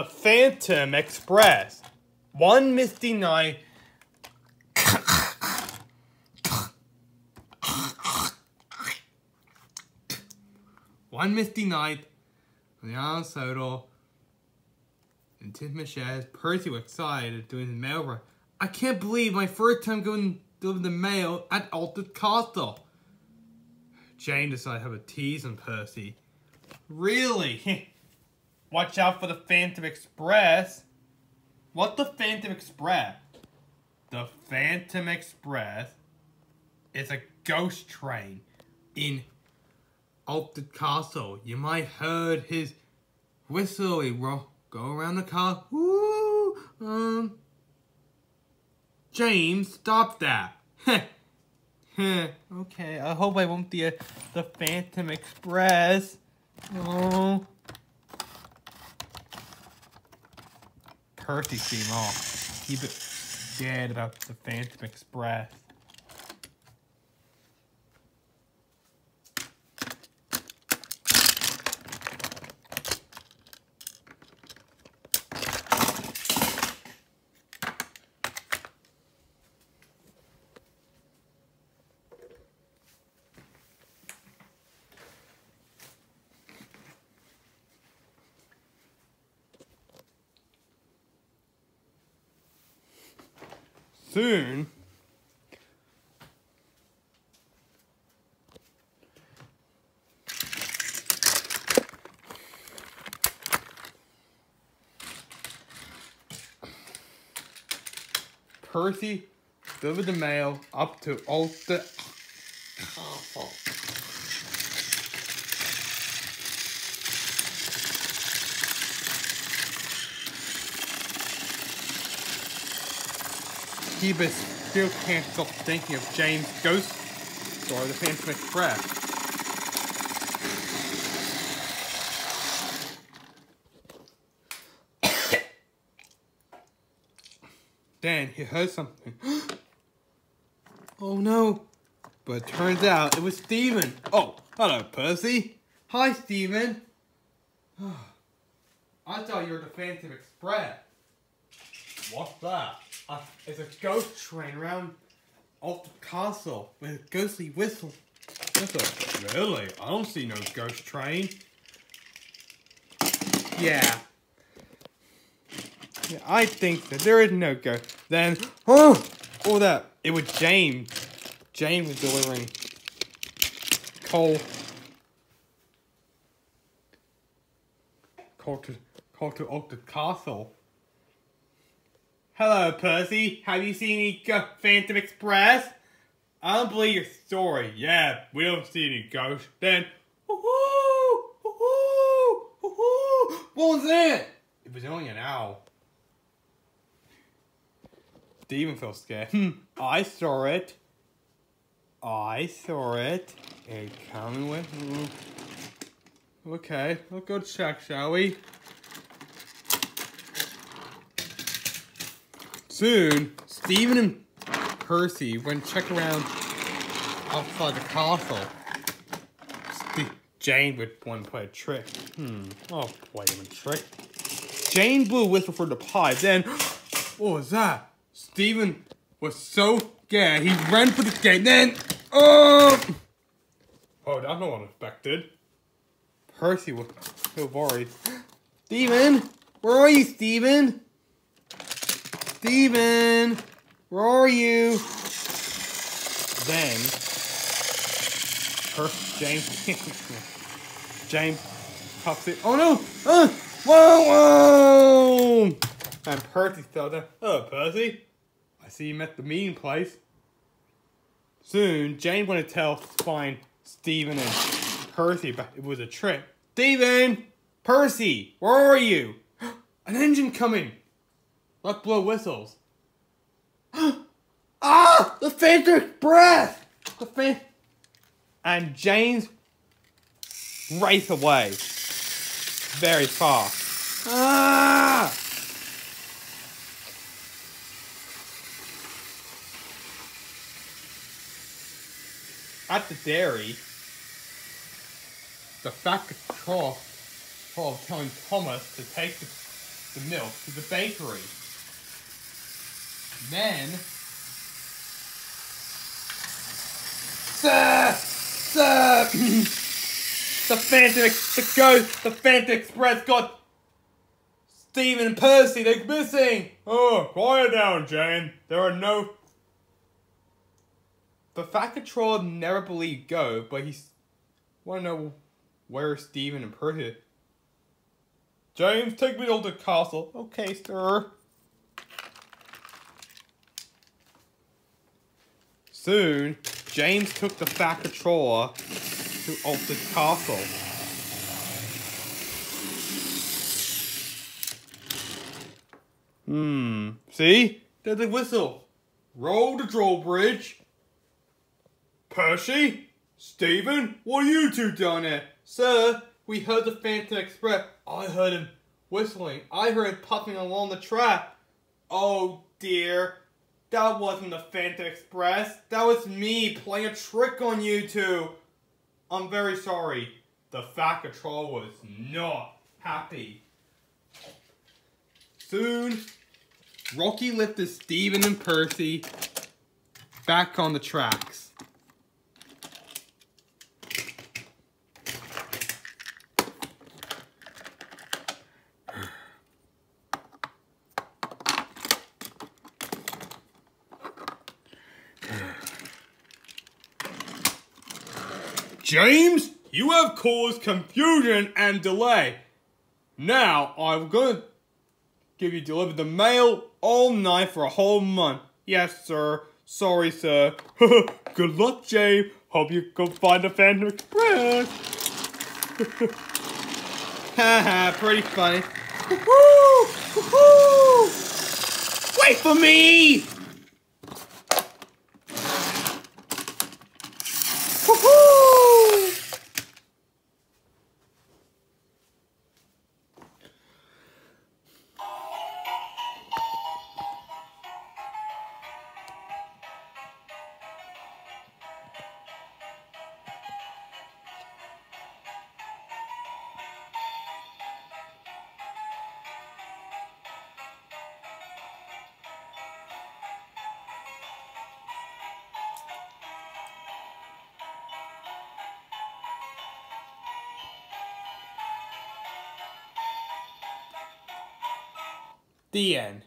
The Phantom Express. One misty night. One misty night, Leon Soto and Tim Michelle, Percy was excited doing the mail run. I can't believe my first time going doing the mail at Ulfstead Castle. Jane decided to have a tease on Percy. Really? Watch out for the Phantom Express. What the Phantom Express? The Phantom Express is a ghost train in Ulfstead Castle. You might heard his whistle. He go around the car. Woo! Um. James, stop that. okay, I hope I won't be a, the Phantom Express. Oh. Percy seem off. Keep it scared about the Phantom Express. Soon. Percy delivered the mail up to Ulfstead Castle. He but still can't stop thinking of James' ghost or The Phantom Express. then he heard something. oh no! But turns out it was Stephen. Oh, hello, Percy. Hi, Stephen. I thought you were the Phantom Express. What's that? Uh, it's a ghost train around Ulfstead Castle with a ghostly whistle. Whistle? Really? I don't see no ghost train. Yeah. Yeah, I think that there is no ghost. Then, oh, all that. It was James. James was delivering coal. Coal to, coal to Ulfstead Castle. Hello, Percy. Have you seen any Go Phantom Express? I don't believe your story. Yeah, we don't see any ghosts. Then, woohoo, woohoo, woohoo. What was that? It was only an owl. Stephen felt scared. Hmm, I saw it. I saw it. It coming with. Okay, let's go check, shall we? Soon, Stephen and Percy went check around outside the castle. St Jane would want to play a trick. Hmm, I'll play a trick. Jane blew a whistle for the pie. Then, what was that? Stephen was so scared he ran for the gate. Then, oh! Oh, that's not unexpected. Percy was so worried. Stephen, where are you, Stephen? Stephen, where are you? Then, her, James, James pops it. Oh no! Uh, whoa, whoa! And Percy fell down. Oh, Percy, I see you met the meeting place. Soon, Jane wanted to tell find Stephen and Percy, but it was a trick. Stephen! Percy! Where are you? An engine coming! Let's blow whistles. ah! The Phantom breath! The fan. And James race away. Very far. Ah! At the dairy, the fat control telling Thomas to take the the milk to the bakery. Then, sir, sir, the Phantom, the ghost, the Phantom Express got Stephen and Percy. They're missing. Oh, quiet down, Jane. There are no. The Fat Controller never believed Go, but he's want to know where Stephen and Percy. James, take me to the castle. Okay, sir. Soon, James took the Fat Controller to Ulfstead Castle. Hmm. See? There's a whistle. Roll the drawbridge. Percy? Stephen? What are you two doing here? Sir, we heard the Phantom Express. I heard him whistling. I heard him puffing along the track. Oh dear. That wasn't the Phantom Express. That was me playing a trick on you two. I'm very sorry. The Fat Control was not happy. Soon, Rocky lifted Stephen and Percy back on the tracks. James, you have caused confusion and delay. Now, I'm gonna give you deliver the mail all night for a whole month. Yes, sir. Sorry, sir. Good luck, James. Hope you go find the Phantom Express. Haha, pretty funny. Wait for me! The end.